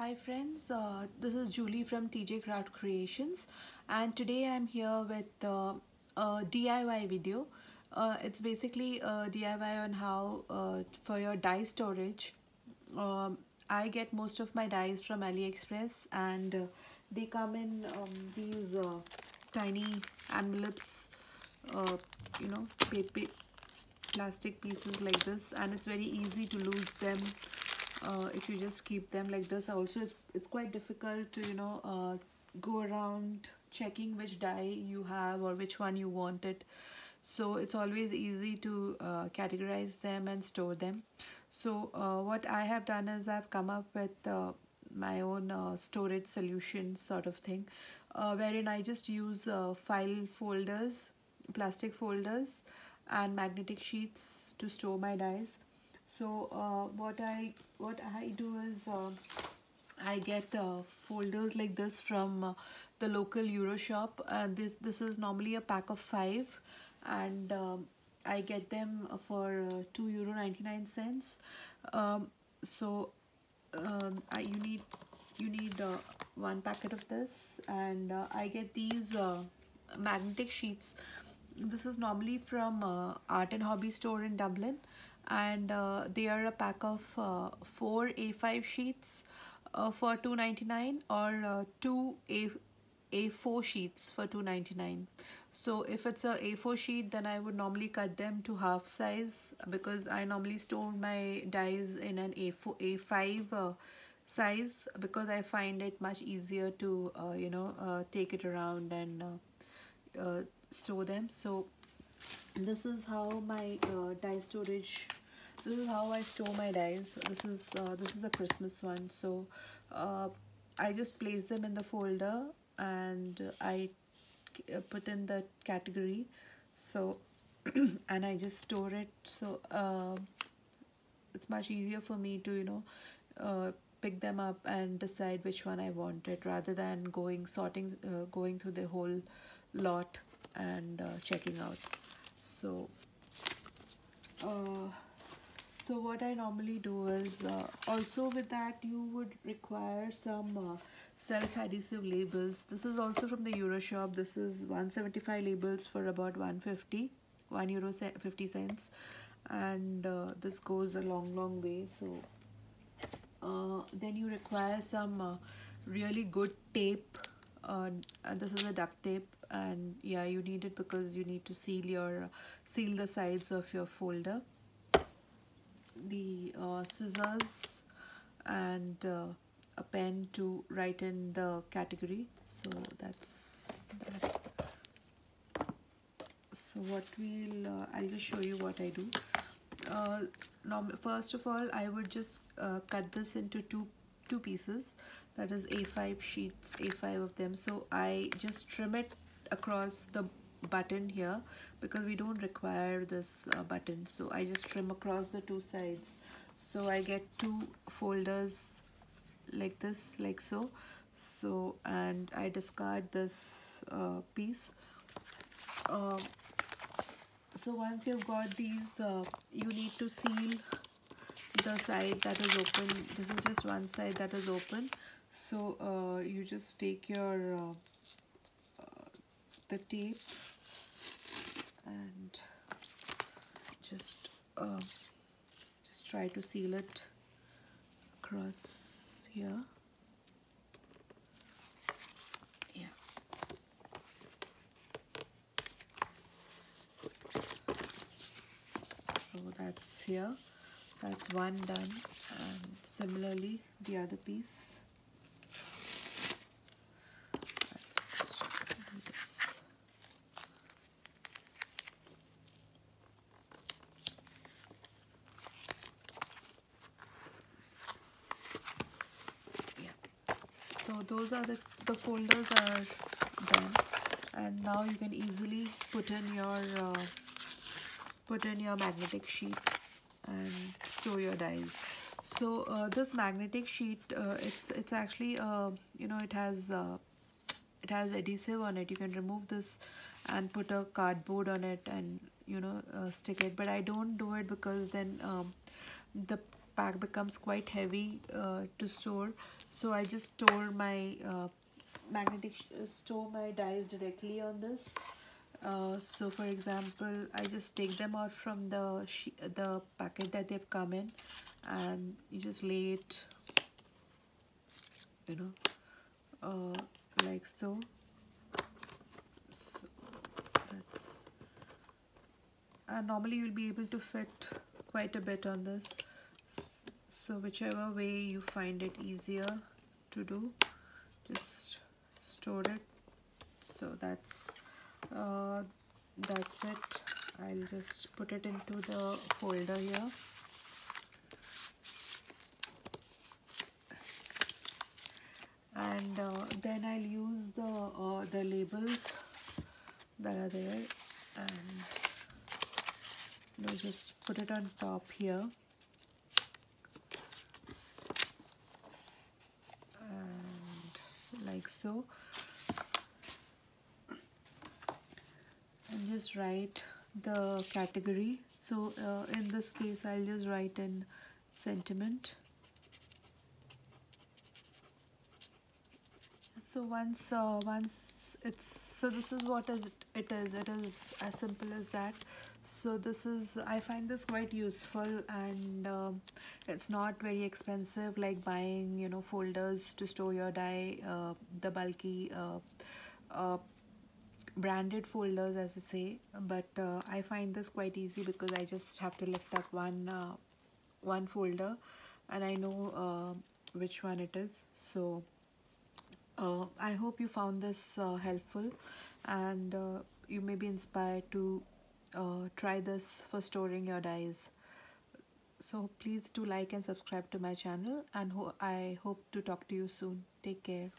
Hi friends, uh, this is Julie from TJ Craft Creations and today I'm here with uh, a DIY video. Uh, it's basically a DIY on how uh, for your die storage. Um, I get most of my dies from AliExpress and uh, they come in um, these uh, tiny envelopes, you know, paper, plastic pieces like this and it's very easy to lose them uh, if you just keep them like this also it's, it's quite difficult to you know uh, go around checking which die you have or which one you wanted. So it's always easy to uh, categorize them and store them. So uh, what I have done is I've come up with uh, my own uh, storage solution sort of thing wherein I just use file folders plastic folders and magnetic sheets to store my dies so uh, what I what I do is uh, I get uh, folders like this from uh, the local Euro shop. And this this is normally a pack of five. And um, I get them for uh, 2 euro 99 cents. Um, so um, I, you need you need uh, one packet of this. And I get these magnetic sheets. This is normally from art and hobby store in Dublin and uh, they are a pack of uh, four A5 sheets uh, for 2.99 or uh, two A A4 sheets for 2.99 so if it's a A4 sheet then I would normally cut them to half size because I normally store my dies in an A4 A5 uh, size because I find it much easier to uh, you know take it around and store them. So this is how my uh, die storage this is how I store my dies this is uh, this is a Christmas one. So uh, I just place them in the folder and I uh, put in the category. So and I just store it. So uh, it's much easier for me to you know uh, pick them up and decide which one I wanted rather than going sorting uh, going through the whole lot and checking out. So uh, so what I normally do is uh, also with that you would require some uh, self-adhesive labels. This is also from the euro shop this is 175 labels for about 150 1 euro 50 cents. And uh, this goes a long long way. So uh, then you require some uh, really good tape. And this is a duct tape. And yeah you need it because you need to seal your seal the sides of your folder the uh, scissors and uh, a pen to write in the category. So that's that. So what we'll uh, I'll just show you what I do. Uh, first of all I would just uh, cut this into two two pieces. That is a5 sheets a5 of them. So I just trim it across the button here because we don't require this uh, button. So I just trim across the two sides. So I get two folders like this like so. So and I discard this uh, piece. Uh, so once you've got these uh, you need to seal the side that is open. This is just one side that is open. So uh, you just take your uh, the tape and just uh, just try to seal it across here. Yeah. So that's here. That's one done. And similarly the other piece so those are the, the folders are done and now you can easily put in your uh, put in your magnetic sheet and store your dies. So uh, this magnetic sheet uh, it's it's actually uh, you know it has uh, it has adhesive on it. You can remove this and put a cardboard on it and you know uh, stick it. But I don't do it because then um, the pack becomes quite heavy uh, to store. So I just store my uh, magnetic store my dies directly on this. Uh, so for example I just take them out from the the packet that they've come in and you just lay it you know uh, like so. so that's and normally you'll be able to fit quite a bit on this so whichever way you find it easier to do just store it. So that's uh, that's it. I'll just put it into the folder here. And uh, then I'll use the uh, the labels that are there. And know, just put it on top here like so. And just write the category. So uh, in this case I'll just write in sentiment. So once uh, once it's so this is what is it, it is. It is as simple as that so this is i find this quite useful and um, it's not very expensive like buying you know folders to store your die uh, the bulky uh, uh branded folders as i say. But uh, i find this quite easy because i just have to lift up one uh, one folder and i know which one it is. So uh, I hope you found this uh, helpful and uh, you may be inspired to uh, try this for storing your dies. So please do like and subscribe to my channel and ho I hope to talk to you soon. Take care.